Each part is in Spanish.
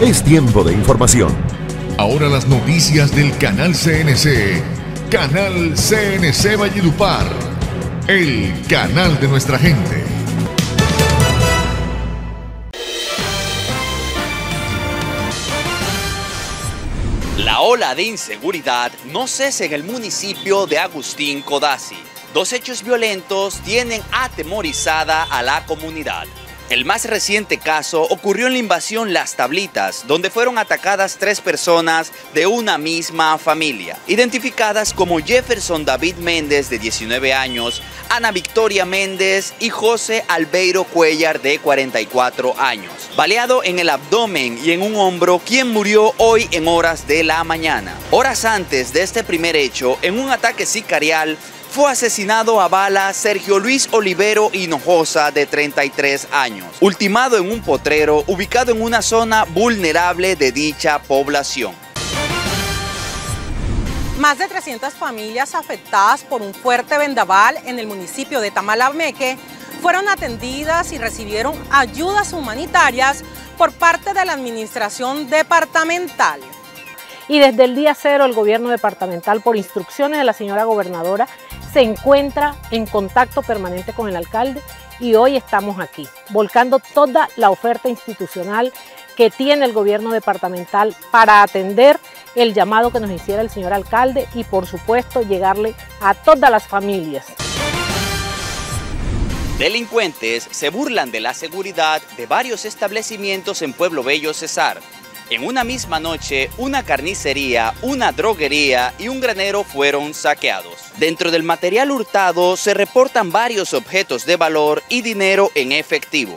Es tiempo de información. Ahora las noticias del canal CNC. Canal CNC Valledupar. El canal de nuestra gente. La ola de inseguridad no cesa en el municipio de Agustín Codazzi. Dos hechos violentos tienen atemorizada a la comunidad. El más reciente caso ocurrió en la invasión Las Tablitas, donde fueron atacadas tres personas de una misma familia, identificadas como Jefferson David Méndez, de 19 años, Ana Victoria Méndez y José Albeiro Cuellar, de 44 años. Baleado en el abdomen y en un hombro, quien murió hoy en horas de la mañana. Horas antes de este primer hecho, en un ataque sicarial, fue asesinado a bala Sergio Luis Olivero Hinojosa, de 33 años, ultimado en un potrero ubicado en una zona vulnerable de dicha población. Más de 300 familias afectadas por un fuerte vendaval en el municipio de Tamalameque fueron atendidas y recibieron ayudas humanitarias por parte de la administración departamental. Y desde el día cero el gobierno departamental, por instrucciones de la señora gobernadora, se encuentra en contacto permanente con el alcalde y hoy estamos aquí, volcando toda la oferta institucional que tiene el gobierno departamental para atender el llamado que nos hiciera el señor alcalde y por supuesto llegarle a todas las familias. Delincuentes se burlan de la seguridad de varios establecimientos en Pueblo Bello Cesar. En una misma noche, una carnicería, una droguería y un granero fueron saqueados. Dentro del material hurtado se reportan varios objetos de valor y dinero en efectivo.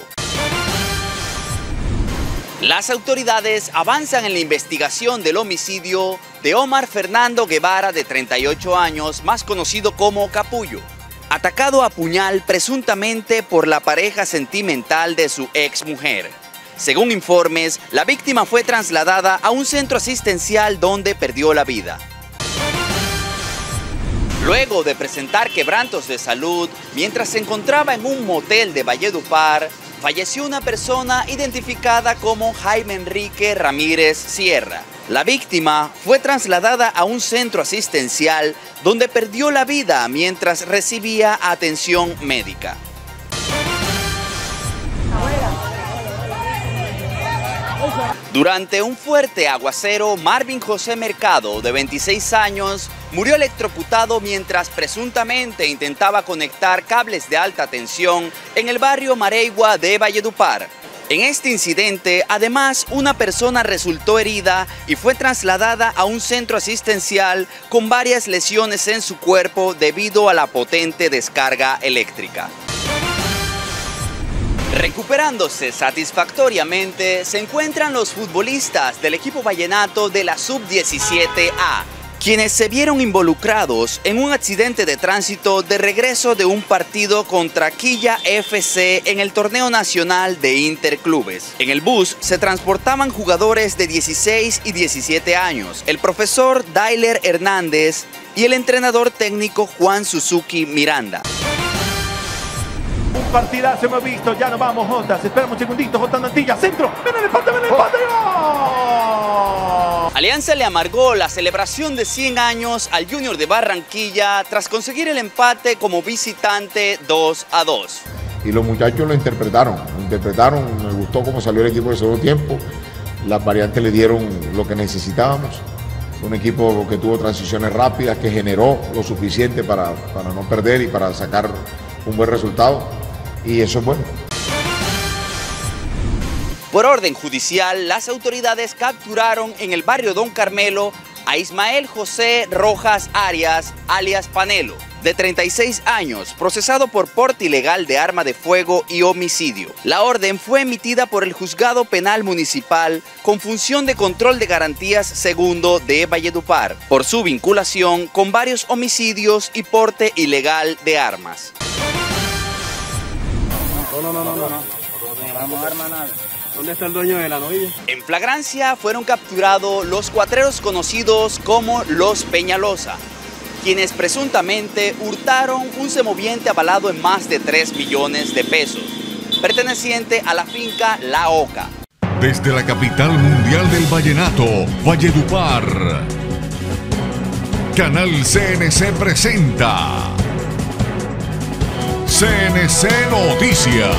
Las autoridades avanzan en la investigación del homicidio de Omar Fernando Guevara, de 38 años, más conocido como Capullo, atacado a puñal presuntamente por la pareja sentimental de su ex mujer. Según informes, la víctima fue trasladada a un centro asistencial donde perdió la vida. Luego de presentar quebrantos de salud, mientras se encontraba en un motel de Valledupar, falleció una persona identificada como Jaime Enrique Ramírez Sierra. La víctima fue trasladada a un centro asistencial donde perdió la vida mientras recibía atención médica. Durante un fuerte aguacero, Marvin José Mercado, de 26 años, murió electrocutado mientras presuntamente intentaba conectar cables de alta tensión en el barrio Mareigua de Valledupar. En este incidente, además, una persona resultó herida y fue trasladada a un centro asistencial con varias lesiones en su cuerpo debido a la potente descarga eléctrica. Recuperándose satisfactoriamente se encuentran los futbolistas del equipo vallenato de la Sub-17A, quienes se vieron involucrados en un accidente de tránsito de regreso de un partido contra Quilla FC en el torneo nacional de Interclubes. En el bus se transportaban jugadores de 16 y 17 años, el profesor Dailer Hernández y el entrenador técnico Juan Suzuki Miranda. Un partidazo hemos visto, ya nos vamos, Jota. Se espera un segundito, Jota Nantilla, centro. ¡Ven el empate, ven el empate! ¡Gol! Alianza le amargó la celebración de 100 años al Junior de Barranquilla tras conseguir el empate como visitante 2 a 2. Y los muchachos lo interpretaron, lo interpretaron, me gustó cómo salió el equipo de segundo tiempo. Las variantes le dieron lo que necesitábamos. Un equipo que tuvo transiciones rápidas, que generó lo suficiente para, para no perder y para sacar un buen resultado y eso es. Por orden judicial, las autoridades capturaron en el barrio Don Carmelo a Ismael José Rojas Arias, alias Panelo, de 36 años, procesado por porte ilegal de arma de fuego y homicidio. La orden fue emitida por el Juzgado Penal Municipal con función de control de garantías segundo de Valledupar, por su vinculación con varios homicidios y porte ilegal de armas. No, no, no, no, no. Vamos a ¿Dónde está el dueño de la novia? En flagrancia fueron capturados los cuatreros conocidos como los Peñalosa, quienes presuntamente hurtaron un semoviente avalado en más de 3 millones de pesos, perteneciente a la finca La Oca. Desde la capital mundial del vallenato, Valledupar. Canal CNC presenta CNC Noticias.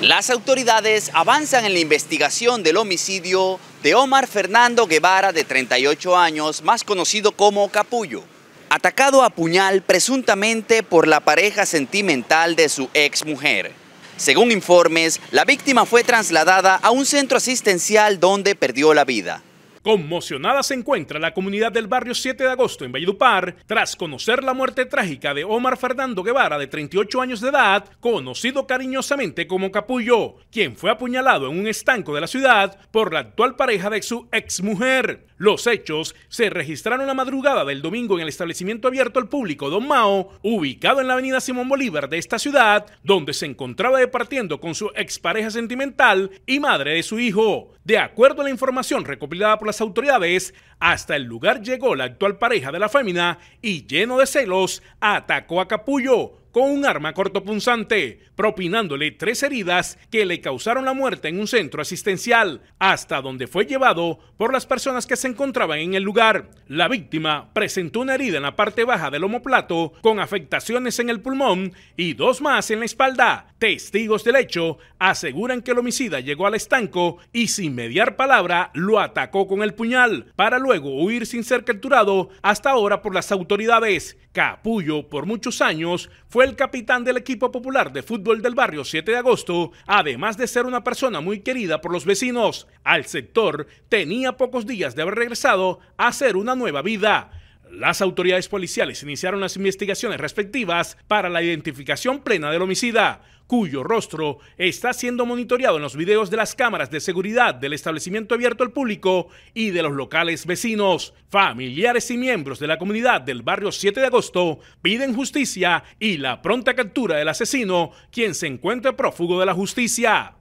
Las autoridades avanzan en la investigación del homicidio de Omar Fernando Guevara, de 38 años, más conocido como Capullo, atacado a puñal presuntamente por la pareja sentimental de su ex mujer. Según informes, la víctima fue trasladada a un centro asistencial donde perdió la vida. Conmocionada se encuentra la comunidad del barrio 7 de agosto en Valledupar tras conocer la muerte trágica de Omar Fernando Guevara de 38 años de edad, conocido cariñosamente como Capullo, quien fue apuñalado en un estanco de la ciudad por la actual pareja de su exmujer. Los hechos se registraron la madrugada del domingo en el establecimiento abierto al público Don Mao, ubicado en la avenida Simón Bolívar de esta ciudad, donde se encontraba departiendo con su expareja sentimental y madre de su hijo. De acuerdo a la información recopilada por las autoridades, hasta el lugar llegó la actual pareja de la fémina y lleno de celos, atacó a Capullo con un arma cortopunzante, propinándole tres heridas que le causaron la muerte en un centro asistencial, hasta donde fue llevado por las personas que se encontraban en el lugar. La víctima presentó una herida en la parte baja del omoplato, con afectaciones en el pulmón y dos más en la espalda. Testigos del hecho aseguran que el homicida llegó al estanco y sin mediar palabra lo atacó con el puñal, para luego huir sin ser capturado hasta ahora por las autoridades. Capullo, por muchos años, fue el capitán del equipo popular de fútbol del barrio 7 de agosto, además de ser una persona muy querida por los vecinos. Al sector tenía pocos días de haber regresado a hacer una nueva vida. Las autoridades policiales iniciaron las investigaciones respectivas para la identificación plena del homicida, cuyo rostro está siendo monitoreado en los videos de las cámaras de seguridad del establecimiento abierto al público y de los locales vecinos. Familiares y miembros de la comunidad del barrio 7 de agosto piden justicia y la pronta captura del asesino, quien se encuentra prófugo de la justicia.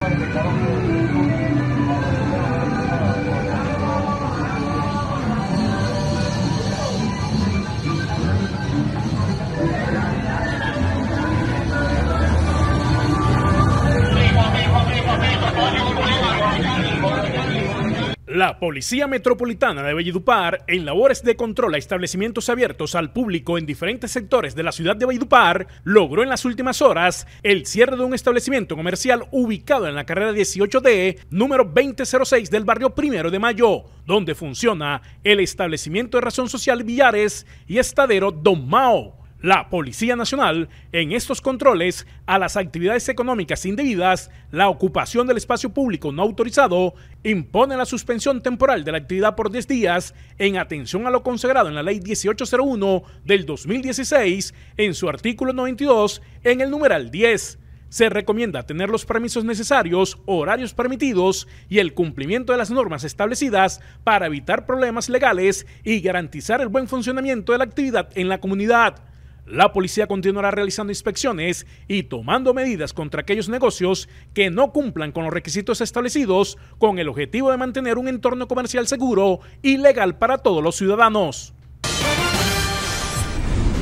La Policía Metropolitana de Valledupar, en labores de control a establecimientos abiertos al público en diferentes sectores de la ciudad de Valledupar, logró en las últimas horas el cierre de un establecimiento comercial ubicado en la carrera 18D, número 2006 del barrio Primero de Mayo, donde funciona el establecimiento de razón social Villares y estadero Don Mao. La Policía Nacional, en estos controles a las actividades económicas indebidas, la ocupación del espacio público no autorizado, impone la suspensión temporal de la actividad por 10 días en atención a lo consagrado en la Ley 1801 del 2016, en su artículo 92, en el numeral 10. Se recomienda tener los permisos necesarios, horarios permitidos y el cumplimiento de las normas establecidas para evitar problemas legales y garantizar el buen funcionamiento de la actividad en la comunidad. La policía continuará realizando inspecciones y tomando medidas contra aquellos negocios que no cumplan con los requisitos establecidos con el objetivo de mantener un entorno comercial seguro y legal para todos los ciudadanos.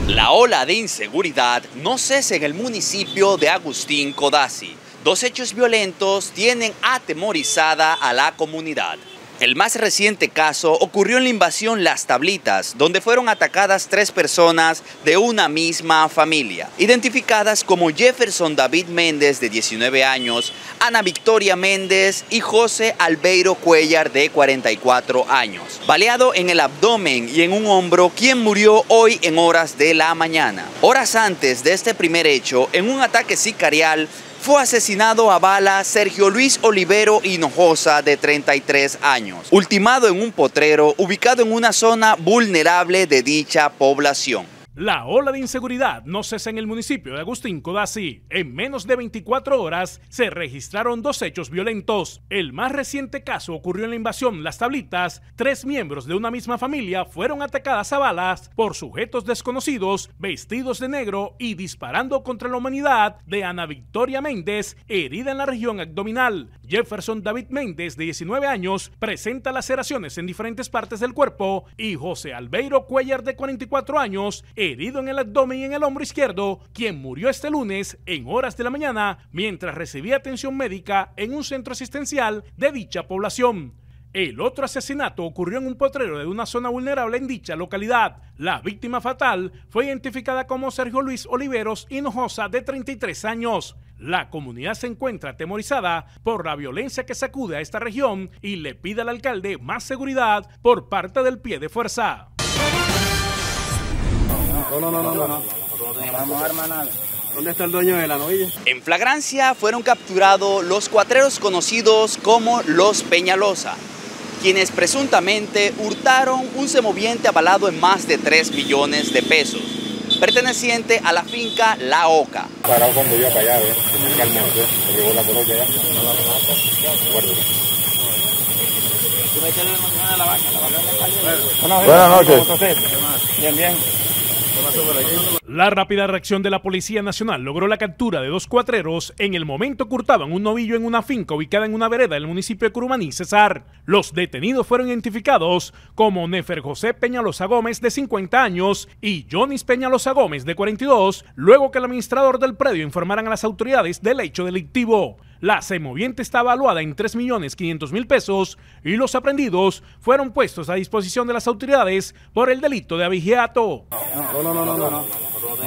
La ola de inseguridad no cesa en el municipio de Agustín Codazzi. Dos hechos violentos tienen atemorizada a la comunidad. El más reciente caso ocurrió en la invasión Las Tablitas, donde fueron atacadas tres personas de una misma familia, identificadas como Jefferson David Méndez, de 19 años, Ana Victoria Méndez y José Albeiro Cuellar, de 44 años. Baleado en el abdomen y en un hombro, quien murió hoy en horas de la mañana. Horas antes de este primer hecho, en un ataque sicarial, fue asesinado a bala Sergio Luis Olivero Hinojosa, de 33 años, ultimado en un potrero ubicado en una zona vulnerable de dicha población. La ola de inseguridad no cesa en el municipio de Agustín Codazzi. En menos de 24 horas se registraron dos hechos violentos. El más reciente caso ocurrió en la invasión Las Tablitas. Tres miembros de una misma familia fueron atacadas a balas por sujetos desconocidos vestidos de negro y disparando contra la humanidad de Ana Victoria Méndez, herida en la región abdominal. Jefferson David Méndez, de 19 años, presenta laceraciones en diferentes partes del cuerpo y José Albeiro Cuellar, de 44 años, herido en el abdomen y en el hombro izquierdo, quien murió este lunes en horas de la mañana mientras recibía atención médica en un centro asistencial de dicha población. El otro asesinato ocurrió en un potrero de una zona vulnerable en dicha localidad. La víctima fatal fue identificada como Sergio Luis Oliveros Hinojosa, de 33 años. La comunidad se encuentra atemorizada por la violencia que sacude a esta región y le pide al alcalde más seguridad por parte del pie de fuerza. No, no, no, no, no. Vamos a armar nada. ¿Dónde está el dueño de la novilla? En flagrancia fueron capturados los cuatreros conocidos como los Peñalosa, quienes presuntamente hurtaron un semoviente avalado en más de 3 millones de pesos, perteneciente a la finca La Oca. Parado cuando iba para allá, ¿eh? Calmente, llegó la coloca ya. Buenas noches. Bien, bien. La rápida reacción de la Policía Nacional logró la captura de dos cuatreros en el momento que hurtaban un novillo en una finca ubicada en una vereda del municipio de Curumaní, Cesar. Los detenidos fueron identificados como Nefer José Peñalosa Gómez, de 50 años, y Jonis Peñalosa Gómez, de 42, luego que el administrador del predio informaran a las autoridades del hecho delictivo. La semoviente está evaluada en 3.500.000 pesos y los aprendidos fueron puestos a disposición de las autoridades por el delito de abigeato. No, no, no, no, no. no.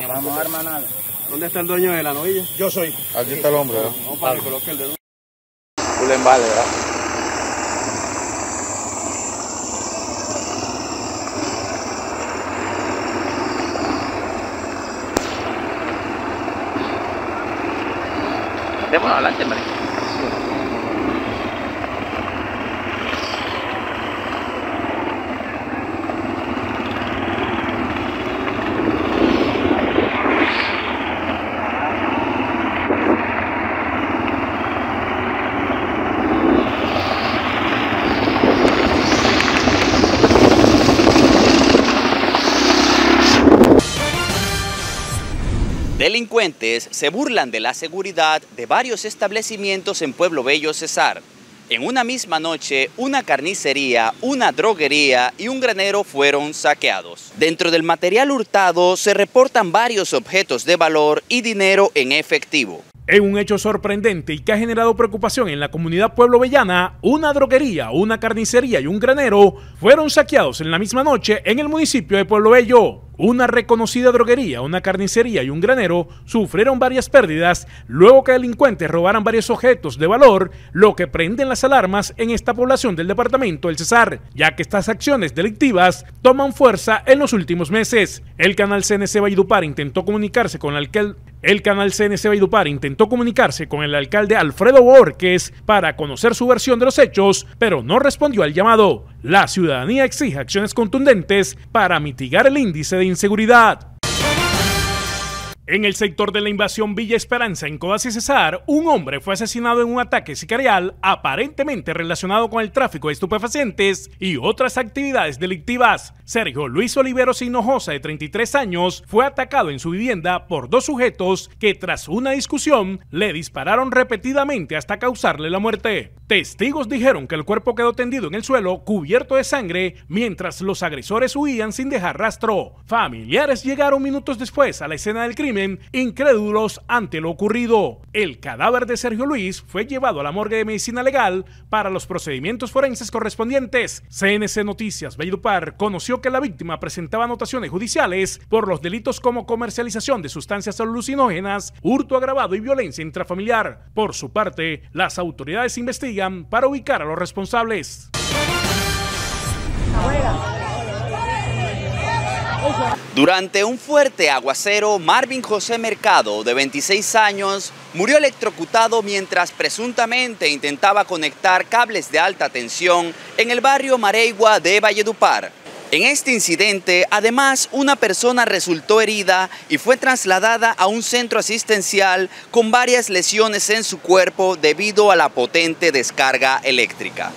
Vamos a armar nada. ¿Dónde está el dueño de la novilla? Yo soy. Aquí está el hombre, ¿verdad? No, para que coloque el dedo. Un vale, ¿verdad? Démonos adelante, María. Se burlan de la seguridad de varios establecimientos en Pueblo Bello, Cesar. En una misma noche, una carnicería, una droguería y un granero fueron saqueados. Dentro del material hurtado se reportan varios objetos de valor y dinero en efectivo. En un hecho sorprendente y que ha generado preocupación en la comunidad pueblo-bellana, una droguería, una carnicería y un granero fueron saqueados en la misma noche en el municipio de Pueblo Bello. Una reconocida droguería, una carnicería y un granero sufrieron varias pérdidas luego que delincuentes robaran varios objetos de valor, lo que prenden las alarmas en esta población del departamento del Cesar, ya que estas acciones delictivas toman fuerza en los últimos meses. El canal CNC Valledupar intentó comunicarse con el alcalde el canal intentó comunicarse con el alcalde Alfredo Borges para conocer su versión de los hechos, pero no respondió al llamado. La ciudadanía exige acciones contundentes para mitigar el índice de inseguridad. En el sector de la invasión Villa Esperanza en Codazzi Cesar, un hombre fue asesinado en un ataque sicarial aparentemente relacionado con el tráfico de estupefacientes y otras actividades delictivas. Sergio Luis Oliveros Hinojosa, de 33 años, fue atacado en su vivienda por dos sujetos que tras una discusión le dispararon repetidamente hasta causarle la muerte. Testigos dijeron que el cuerpo quedó tendido en el suelo cubierto de sangre mientras los agresores huían sin dejar rastro. Familiares llegaron minutos después a la escena del crimen incrédulos ante lo ocurrido. El cadáver de Sergio Luis fue llevado a la morgue de medicina legal para los procedimientos forenses correspondientes. CNC Noticias Valledupar conoció que la víctima presentaba anotaciones judiciales por los delitos como comercialización de sustancias alucinógenas, hurto agravado y violencia intrafamiliar. Por su parte, las autoridades investigan para ubicar a los responsables. Durante un fuerte aguacero, Marvin José Mercado, de 26 años, murió electrocutado mientras presuntamente intentaba conectar cables de alta tensión en el barrio Mareigua de Valledupar. En este incidente, además, una persona resultó herida y fue trasladada a un centro asistencial con varias lesiones en su cuerpo debido a la potente descarga eléctrica.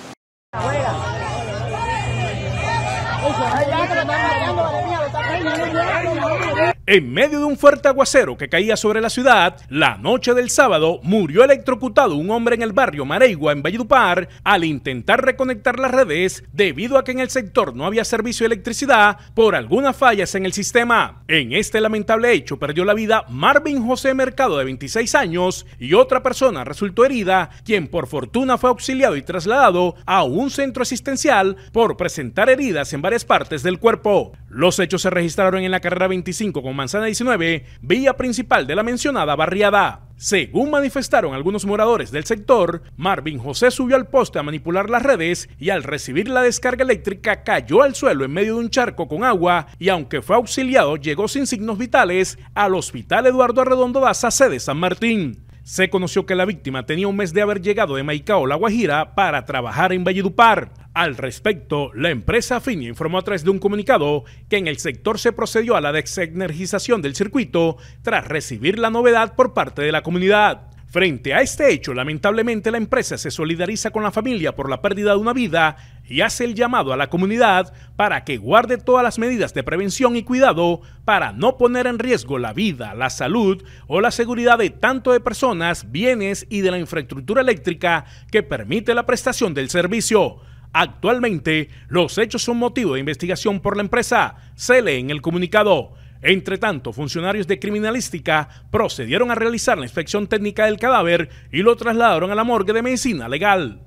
En medio de un fuerte aguacero que caía sobre la ciudad, la noche del sábado murió electrocutado un hombre en el barrio Mareigua, en Valledupar, al intentar reconectar las redes debido a que en el sector no había servicio de electricidad por algunas fallas en el sistema. En este lamentable hecho perdió la vida Marvin José Mercado, de 26 años, y otra persona resultó herida, quien por fortuna fue auxiliado y trasladado a un centro asistencial por presentar heridas en varias partes del cuerpo. Los hechos se registraron en la carrera 25 con Manzana 19, vía principal de la mencionada barriada. Según manifestaron algunos moradores del sector, Marvin José subió al poste a manipular las redes y al recibir la descarga eléctrica cayó al suelo en medio de un charco con agua y aunque fue auxiliado llegó sin signos vitales al Hospital Eduardo Arredondo Daza, sede San Martín. Se conoció que la víctima tenía un mes de haber llegado de Maicao, La Guajira, para trabajar en Valledupar. Al respecto, la empresa Finia informó a través de un comunicado que en el sector se procedió a la desenergización del circuito tras recibir la novedad por parte de la comunidad. Frente a este hecho, lamentablemente la empresa se solidariza con la familia por la pérdida de una vida y hace el llamado a la comunidad para que guarde todas las medidas de prevención y cuidado para no poner en riesgo la vida, la salud o la seguridad de tanto de personas, bienes y de la infraestructura eléctrica que permite la prestación del servicio. Actualmente, los hechos son motivo de investigación por la empresa, se lee en el comunicado. Entre tanto, funcionarios de criminalística procedieron a realizar la inspección técnica del cadáver y lo trasladaron a la morgue de medicina legal.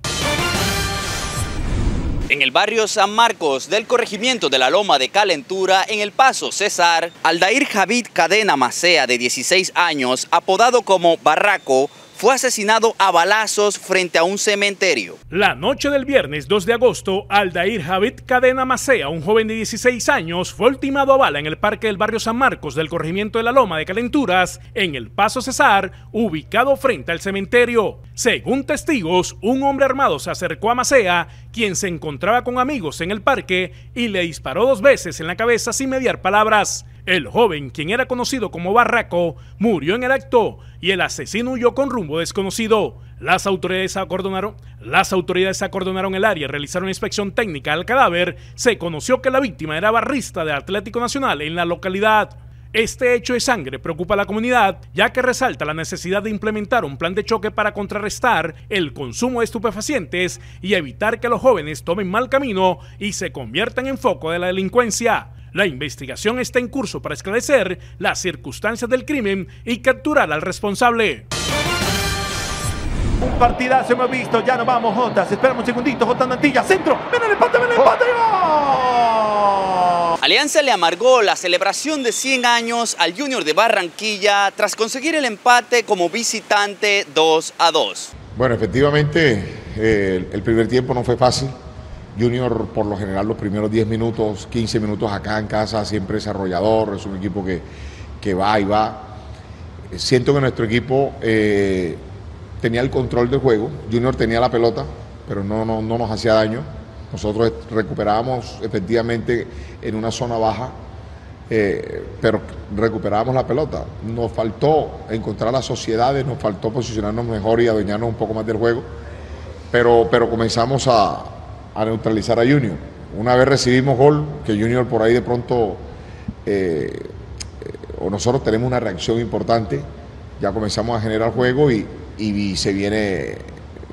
En el barrio San Marcos del corregimiento de la Loma de Calentura, en el Paso César, Aldair Javid Cadena Macea, de 16 años, apodado como Barraco, fue asesinado a balazos frente a un cementerio. La noche del viernes 2 de agosto, Aldair Javid Cadena Macea, un joven de 16 años, fue ultimado a bala en el parque del barrio San Marcos del corregimiento de la Loma de Calenturas, en el Paso Cesar, ubicado frente al cementerio. Según testigos, un hombre armado se acercó a Macea, quien se encontraba con amigos en el parque, y le disparó dos veces en la cabeza sin mediar palabras. El joven, quien era conocido como Barraco, murió en el acto y el asesino huyó con rumbo desconocido. Las autoridades acordonaron, las autoridades acordonaron el área, realizaron inspección técnica al cadáver. Se conoció que la víctima era barrista de Atlético Nacional en la localidad. Este hecho de sangre preocupa a la comunidad, ya que resalta la necesidad de implementar un plan de choque para contrarrestar el consumo de estupefacientes y evitar que los jóvenes tomen mal camino y se conviertan en foco de la delincuencia. La investigación está en curso para esclarecer las circunstancias del crimen y capturar al responsable. Un partidazo hemos visto, ya no vamos Jotas, esperamos un segundito, Jota Antilla, centro, ven el empate, ven el empate. Alianza le amargó la celebración de 100 años al Junior de Barranquilla tras conseguir el empate como visitante 2 a 2. Bueno, efectivamente, eh, el primer tiempo no fue fácil. Junior, por lo general, los primeros 10 minutos, 15 minutos acá en casa, siempre es arrollador, es un equipo que, que va y va. Siento que nuestro equipo eh, tenía el control del juego, Junior tenía la pelota, pero no, no, no nos hacía daño. Nosotros recuperábamos efectivamente en una zona baja, eh, pero recuperábamos la pelota. Nos faltó encontrar las sociedades, nos faltó posicionarnos mejor y adueñarnos un poco más del juego, pero, pero comenzamos a, neutralizar a Junior. Una vez recibimos gol, que Junior por ahí de pronto, eh, o nosotros tenemos una reacción importante, ya comenzamos a generar juego y, y, se viene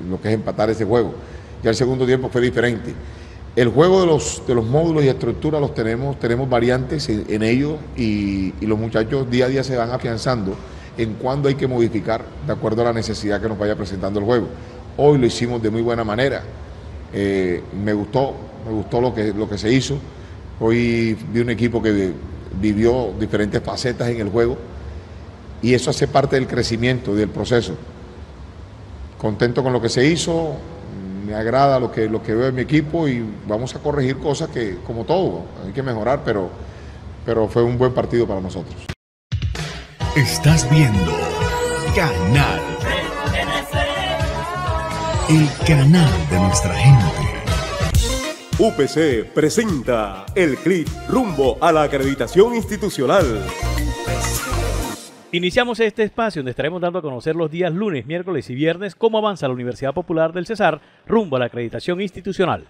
lo que es empatar ese juego. Ya el segundo tiempo fue diferente. El juego de los, de los módulos y estructuras los tenemos, tenemos variantes en, en ellos y, y, los muchachos día a día se van afianzando en cuándo hay que modificar de acuerdo a la necesidad que nos vaya presentando el juego. Hoy lo hicimos de muy buena manera. Eh, me gustó, me gustó lo que, lo que se hizo. Hoy vi un equipo que vivió diferentes facetas en el juego y eso hace parte del crecimiento, del proceso. Contento con lo que se hizo, me agrada lo que, lo que veo en mi equipo y vamos a corregir cosas que, como todo, hay que mejorar, pero, pero fue un buen partido para nosotros. Estás viendo Canal el canal de nuestra gente. UPC presenta el clip rumbo a la acreditación institucional. Iniciamos este espacio donde estaremos dando a conocer los días lunes, miércoles y viernes cómo avanza la Universidad Popular del Cesar rumbo a la acreditación institucional.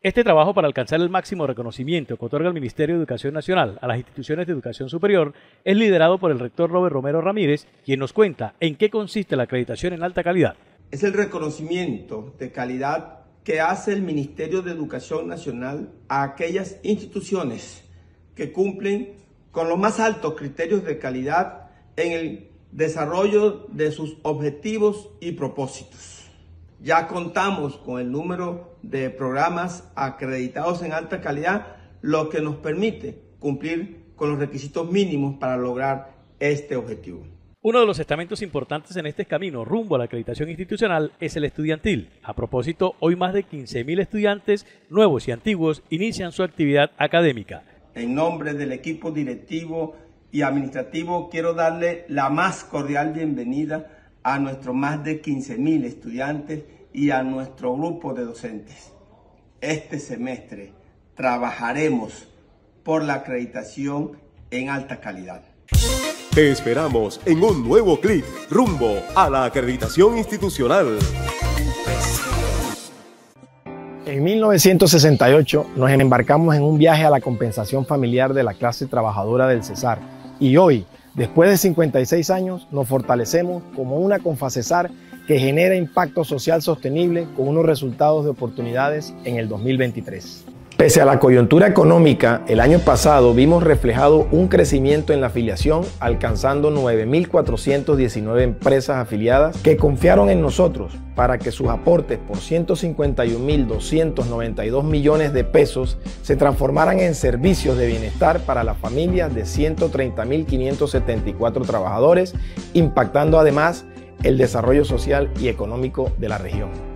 Este trabajo para alcanzar el máximo reconocimiento que otorga el Ministerio de Educación Nacional a las instituciones de educación superior es liderado por el rector Robert Romero Ramírez, quien nos cuenta en qué consiste la acreditación en alta calidad. Es el reconocimiento de calidad que hace el Ministerio de Educación Nacional a aquellas instituciones que cumplen con los más altos criterios de calidad en el desarrollo de sus objetivos y propósitos. Ya contamos con el número de programas acreditados en alta calidad, lo que nos permite cumplir con los requisitos mínimos para lograr este objetivo. Uno de los estamentos importantes en este camino rumbo a la acreditación institucional es el estudiantil. A propósito, hoy más de 15.000 estudiantes nuevos y antiguos inician su actividad académica. En nombre del equipo directivo y administrativo quiero darle la más cordial bienvenida a nuestros más de 15.000 estudiantes y a nuestro grupo de docentes. Este semestre trabajaremos por la acreditación en alta calidad. Te esperamos en un nuevo clic rumbo a la acreditación institucional. En 1968 nos embarcamos en un viaje a la compensación familiar de la clase trabajadora del Cesar y hoy Después de 56 años, nos fortalecemos como una Confacesar que genera impacto social sostenible con unos resultados de oportunidades en el 2023. Pese a la coyuntura económica, el año pasado vimos reflejado un crecimiento en la afiliación, alcanzando 9.419 empresas afiliadas que confiaron en nosotros para que sus aportes por 151.292 millones de pesos se transformaran en servicios de bienestar para las familias de 130.574 trabajadores, impactando además el desarrollo social y económico de la región.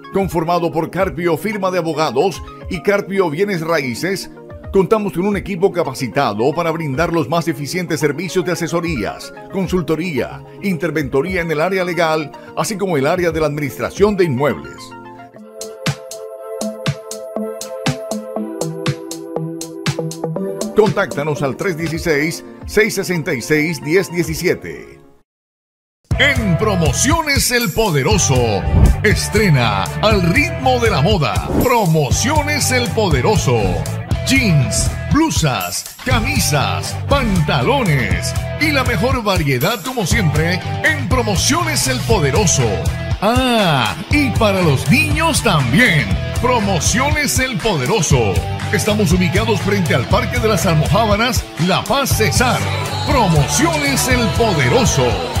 conformado por Carpio Firma de Abogados y Carpio Bienes Raíces, contamos con un equipo capacitado para brindar los más eficientes servicios de asesorías, consultoría, interventoría en el área legal, así como el área de la administración de inmuebles. Contáctanos al 316-666-1017. En Promociones El Poderoso. Estrena al ritmo de la moda. Promociones El Poderoso. Jeans, blusas, camisas, pantalones y la mejor variedad como siempre en Promociones El Poderoso. Ah, y para los niños también. Promociones El Poderoso. Estamos ubicados frente al Parque de las Almojábanas, La Paz Cesar. Promociones El Poderoso.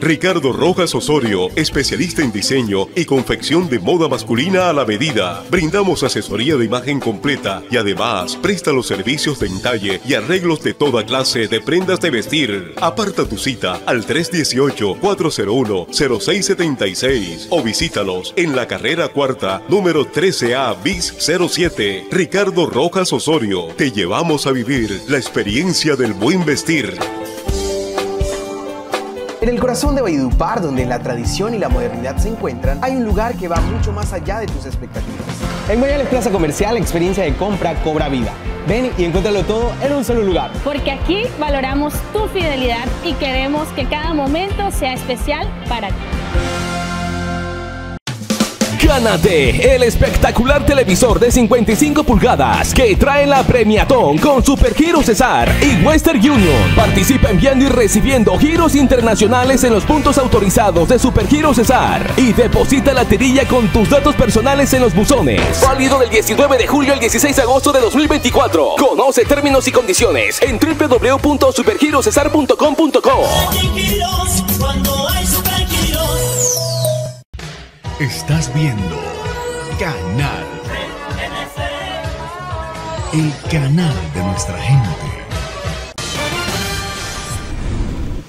Ricardo Rojas Osorio, especialista en diseño y confección de moda masculina a la medida. Brindamos asesoría de imagen completa y además presta los servicios de entalle y arreglos de toda clase de prendas de vestir. Aparta tu cita al 318-401-0676 o visítalos en la carrera cuarta, número 13A bis 07. Ricardo Rojas Osorio, te llevamos a vivir la experiencia del buen vestir. En el corazón de Valledupar, donde la tradición y la modernidad se encuentran, hay un lugar que va mucho más allá de tus expectativas. En Mayales Plaza Comercial, la experiencia de compra cobra vida. Ven y encuéntralo todo en un solo lugar. Porque aquí valoramos tu fidelidad y queremos que cada momento sea especial para ti. Gánate el espectacular televisor de 55 pulgadas que trae la premiatón con Super Giro Cesar y Western Union. Participa enviando y recibiendo giros internacionales en los puntos autorizados de Super Giro Cesar y deposita la tirilla con tus datos personales en los buzones. Válido del 19 de julio al 16 de agosto de 2024. Conoce términos y condiciones en www.supergirocesar.com.co. Estás viendo Canal. El canal de nuestra gente.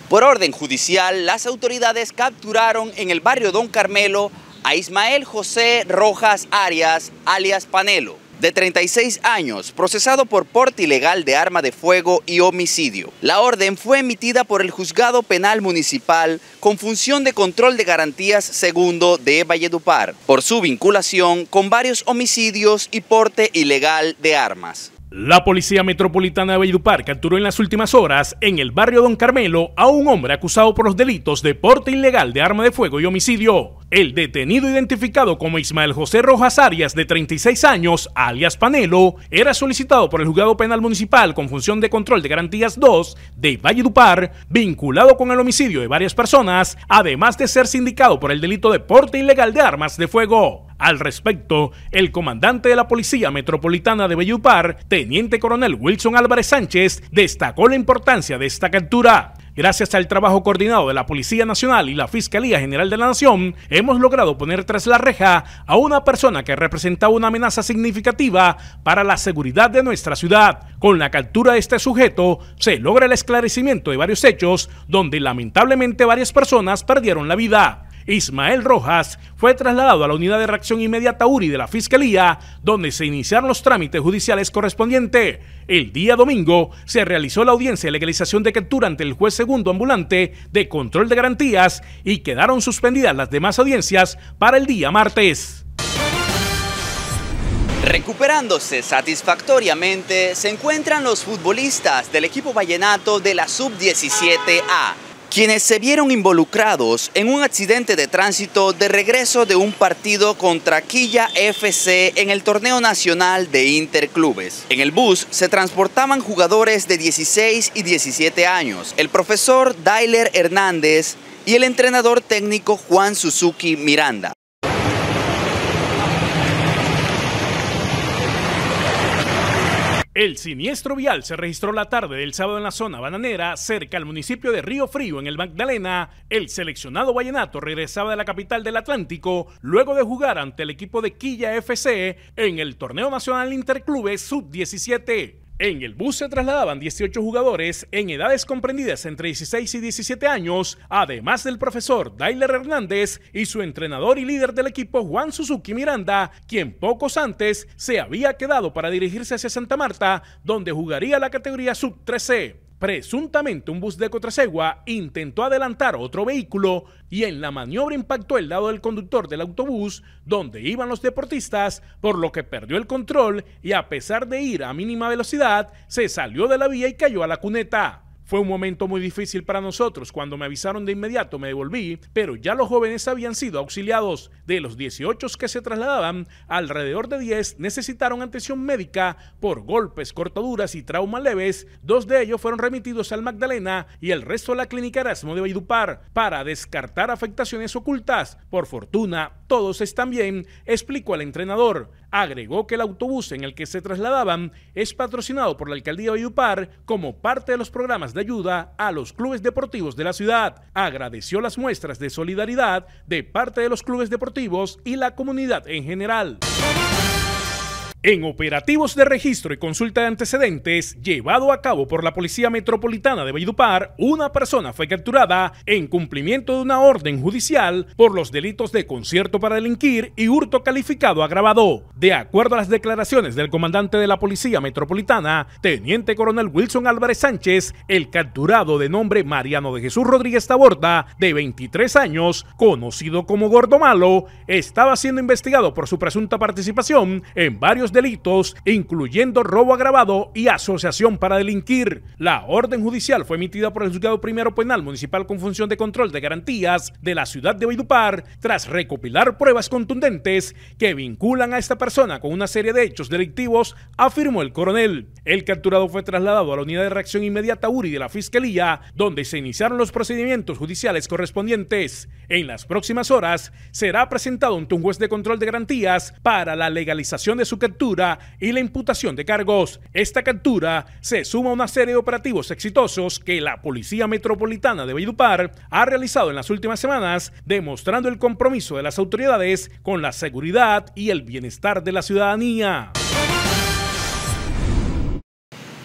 Por orden judicial, las autoridades capturaron en el barrio Don Carmelo a Ismael José Rojas Arias, alias Panelo de 36 años, procesado por porte ilegal de arma de fuego y homicidio. La orden fue emitida por el Juzgado Penal Municipal con función de control de garantías segundo de Valledupar, por su vinculación con varios homicidios y porte ilegal de armas. La Policía Metropolitana de Valledupar capturó en las últimas horas en el barrio Don Carmelo a un hombre acusado por los delitos de porte ilegal de arma de fuego y homicidio. El detenido identificado como Ismael José Rojas Arias, de 36 años, alias Panelo, era solicitado por el Juzgado Penal Municipal con función de control de garantías 2 de Valledupar, vinculado con el homicidio de varias personas, además de ser sindicado por el delito de porte ilegal de armas de fuego. Al respecto, el comandante de la Policía Metropolitana de Valledupar, Teniente Coronel Wilson Álvarez Sánchez, destacó la importancia de esta captura. Gracias al trabajo coordinado de la Policía Nacional y la Fiscalía General de la Nación, hemos logrado poner tras la reja a una persona que representaba una amenaza significativa para la seguridad de nuestra ciudad. Con la captura de este sujeto, se logra el esclarecimiento de varios hechos donde lamentablemente varias personas perdieron la vida. Ismael Rojas fue trasladado a la unidad de reacción inmediata URI de la Fiscalía, donde se iniciaron los trámites judiciales correspondientes. El día domingo se realizó la audiencia de legalización de captura ante el juez segundo ambulante de control de garantías y quedaron suspendidas las demás audiencias para el día martes. Recuperándose satisfactoriamente se encuentran los futbolistas del equipo vallenato de la Sub-17A quienes se vieron involucrados en un accidente de tránsito de regreso de un partido contra Quilla FC en el torneo nacional de Interclubes. En el bus se transportaban jugadores de 16 y 17 años, el profesor Dailer Hernández y el entrenador técnico Juan Suzuki Miranda. El siniestro vial se registró la tarde del sábado en la zona bananera, cerca al municipio de Río Frío, en el Magdalena. El seleccionado vallenato regresaba de la capital del Atlántico luego de jugar ante el equipo de Quilla FC en el torneo nacional Interclubes Sub-17. En el bus se trasladaban 18 jugadores en edades comprendidas entre 16 y 17 años, además del profesor Dailer Hernández y su entrenador y líder del equipo Juan Suzuki Miranda, quien pocos antes se había quedado para dirigirse hacia Santa Marta, donde jugaría la categoría Sub-13. Presuntamente un bus de Cotrasegua intentó adelantar otro vehículo y en la maniobra impactó el lado del conductor del autobús donde iban los deportistas, por lo que perdió el control y a pesar de ir a mínima velocidad, se salió de la vía y cayó a la cuneta. Fue un momento muy difícil para nosotros. Cuando me avisaron de inmediato me devolví, pero ya los jóvenes habían sido auxiliados. De los 18 que se trasladaban, alrededor de 10 necesitaron atención médica por golpes, cortaduras y traumas leves. Dos de ellos fueron remitidos al Magdalena y el resto a la clínica Erasmo de Valledupar para descartar afectaciones ocultas. Por fortuna, todos están bien, explicó el entrenador. Agregó que el autobús en el que se trasladaban es patrocinado por la alcaldía de Valledupar como parte de los programas de ayuda a los clubes deportivos de la ciudad. Agradeció las muestras de solidaridad de parte de los clubes deportivos y la comunidad en general. En operativos de registro y consulta de antecedentes llevado a cabo por la Policía Metropolitana de Valledupar, una persona fue capturada en cumplimiento de una orden judicial por los delitos de concierto para delinquir y hurto calificado agravado. De acuerdo a las declaraciones del comandante de la Policía Metropolitana, Teniente Coronel Wilson Álvarez Sánchez, el capturado de nombre Mariano de Jesús Rodríguez Taborda, de 23 años, conocido como Gordo Malo, estaba siendo investigado por su presunta participación en varios delitos, incluyendo robo agravado y asociación para delinquir. La orden judicial fue emitida por el Juzgado Primero Penal Municipal con función de control de garantías de la ciudad de Valledupar tras recopilar pruebas contundentes que vinculan a esta persona con una serie de hechos delictivos, afirmó el coronel. El capturado fue trasladado a la unidad de reacción inmediata URI de la Fiscalía, donde se iniciaron los procedimientos judiciales correspondientes. En las próximas horas será presentado ante un juez de control de garantías para la legalización de su captura y la imputación de cargos. Esta captura se suma a una serie de operativos exitosos que la Policía Metropolitana de Valledupar ha realizado en las últimas semanas, demostrando el compromiso de las autoridades con la seguridad y el bienestar de la ciudadanía.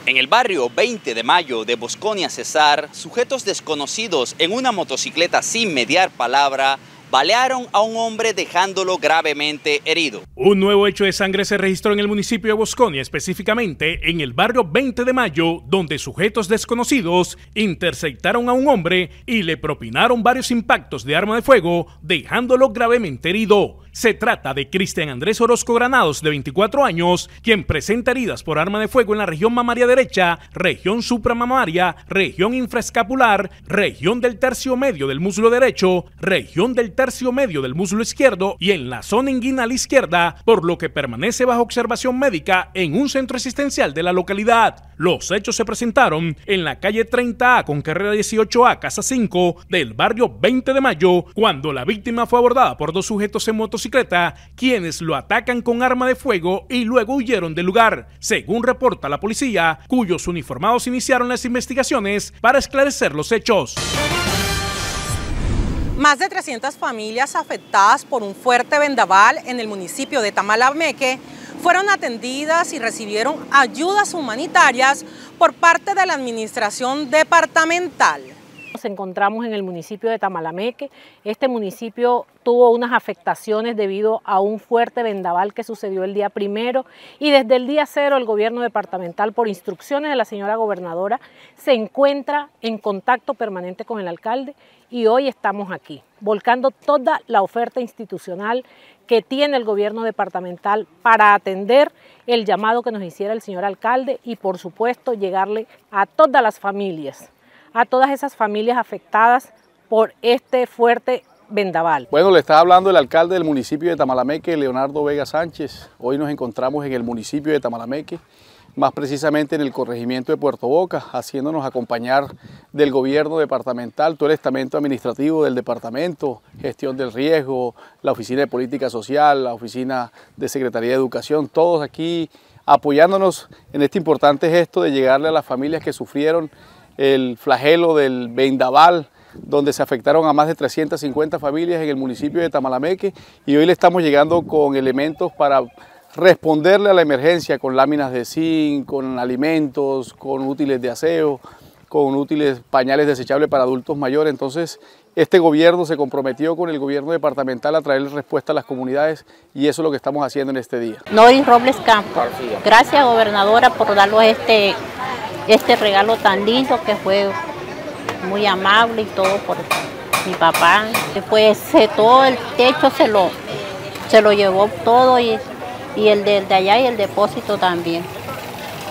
En el barrio 20 de mayo de Bosconia Cesar, sujetos desconocidos en una motocicleta sin mediar palabra balearon a un hombre dejándolo gravemente herido. Un nuevo hecho de sangre se registró en el municipio de Bosconia, específicamente en el barrio 20 de Mayo, donde sujetos desconocidos interceptaron a un hombre y le propinaron varios impactos de arma de fuego, dejándolo gravemente herido. Se trata de Cristian Andrés Orozco Granados, de 24 años, quien presenta heridas por arma de fuego en la región mamaria derecha, región supramamaria, región infraescapular, región del tercio medio del muslo derecho, región del tercio medio del muslo izquierdo y en la zona inguinal izquierda, por lo que permanece bajo observación médica en un centro asistencial de la localidad. Los hechos se presentaron en la calle 30A con carrera 18A, casa 5 del barrio 20 de mayo, cuando la víctima fue abordada por dos sujetos en motocicleta quienes lo atacan con arma de fuego y luego huyeron del lugar, según reporta la policía, cuyos uniformados iniciaron las investigaciones para esclarecer los hechos. Más de 300 familias afectadas por un fuerte vendaval en el municipio de Tamalameque fueron atendidas y recibieron ayudas humanitarias por parte de la administración departamental. Nos encontramos en el municipio de Tamalameque. Este municipio tuvo unas afectaciones debido a un fuerte vendaval que sucedió el día primero y desde el día cero el gobierno departamental, por instrucciones de la señora gobernadora, se encuentra en contacto permanente con el alcalde y hoy estamos aquí, volcando toda la oferta institucional que tiene el gobierno departamental para atender el llamado que nos hiciera el señor alcalde y por supuesto llegarle a todas las familias a todas esas familias afectadas por este fuerte vendaval. Bueno, le está hablando el alcalde del municipio de Tamalameque, Leonardo Vega Sánchez. Hoy nos encontramos en el municipio de Tamalameque, más precisamente en el corregimiento de Puerto Boca, haciéndonos acompañar del gobierno departamental, todo el estamento administrativo del departamento, gestión del riesgo, la oficina de política social, la oficina de Secretaría de Educación, todos aquí apoyándonos en este importante gesto de llegarle a las familias que sufrieron el flagelo del vendaval, donde se afectaron a más de 350 familias en el municipio de Tamalameque y hoy le estamos llegando con elementos para responderle a la emergencia con láminas de zinc, con alimentos, con útiles de aseo, con útiles pañales desechables para adultos mayores. Entonces, este gobierno se comprometió con el gobierno departamental a traer respuesta a las comunidades y eso es lo que estamos haciendo en este día. Noris Robles Campos. Gracias, gobernadora, por darnos este este regalo tan lindo que fue muy amable y todo por mi papá. Después todo el techo se lo, se lo llevó todo y, el de, de allá y el depósito también.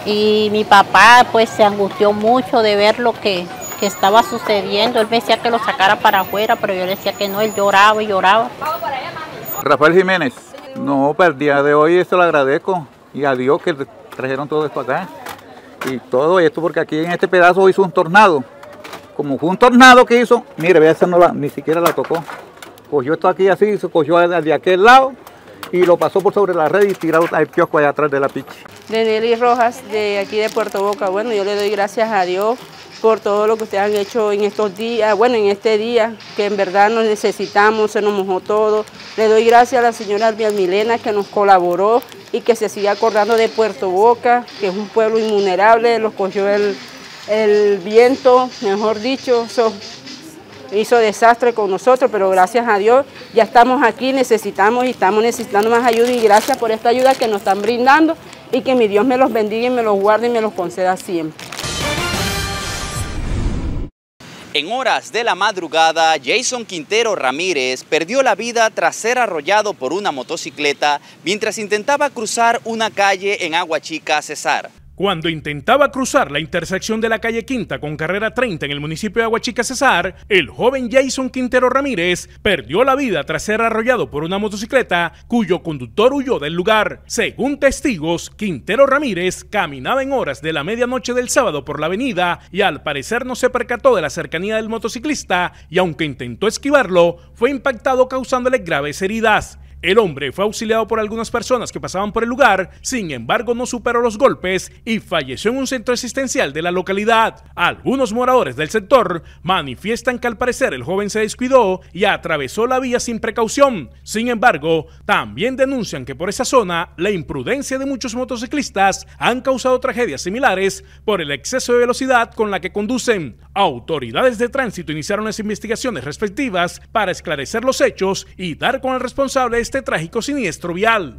Y mi papá pues se angustió mucho de ver lo que, que estaba sucediendo. Él me decía que lo sacara para afuera, pero yo le decía que no, él lloraba y lloraba. Rafael Jiménez, no, para el día de hoy esto lo agradezco y a Dios que trajeron todo esto acá y todo esto porque aquí en este pedazo hizo un tornado. Como fue un tornado que hizo, mire, vea, esa no ni siquiera la tocó. cogió esto aquí así, se cogió de aquel lado y lo pasó por sobre la red y tiró al kiosco allá atrás de la piche. De Nelly Rojas, de aquí de Puerto Boca. Bueno, yo le doy gracias a Dios por todo lo que ustedes han hecho en estos días, bueno, en este día, que en verdad nos necesitamos, se nos mojó todo. Le doy gracias a la señora Albia Milena que nos colaboró y que se sigue acordando de Puerto Boca, que es un pueblo invulnerable, los cogió el, el viento, mejor dicho, hizo desastre con nosotros, pero gracias a Dios ya estamos aquí, necesitamos y estamos necesitando más ayuda y gracias por esta ayuda que nos están brindando y que mi Dios me los bendiga y me los guarde y me los conceda siempre. En horas de la madrugada, Jason Quintero Ramírez perdió la vida tras ser arrollado por una motocicleta mientras intentaba cruzar una calle en Agua Chica, Cesar. Cuando intentaba cruzar la intersección de la calle Quinta con carrera 30 en el municipio de Aguachica Cesar, el joven Jason Quintero Ramírez perdió la vida tras ser arrollado por una motocicleta cuyo conductor huyó del lugar. Según testigos, Quintero Ramírez caminaba en horas de la medianoche del sábado por la avenida y al parecer no se percató de la cercanía del motociclista y aunque intentó esquivarlo, fue impactado causándole graves heridas. El hombre fue auxiliado por algunas personas que pasaban por el lugar, sin embargo no superó los golpes y falleció en un centro asistencial de la localidad. Algunos moradores del sector manifiestan que al parecer el joven se descuidó y atravesó la vía sin precaución. Sin embargo, también denuncian que por esa zona la imprudencia de muchos motociclistas han causado tragedias similares por el exceso de velocidad con la que conducen. Autoridades de tránsito iniciaron las investigaciones respectivas para esclarecer los hechos y dar con el responsable este trágico siniestro vial.